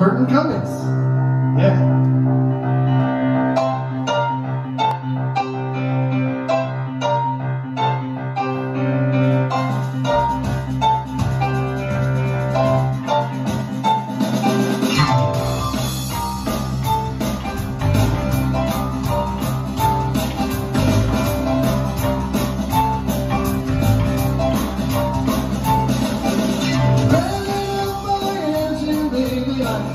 Burton Cummings. Yeah.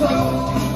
Oh.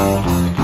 Bye.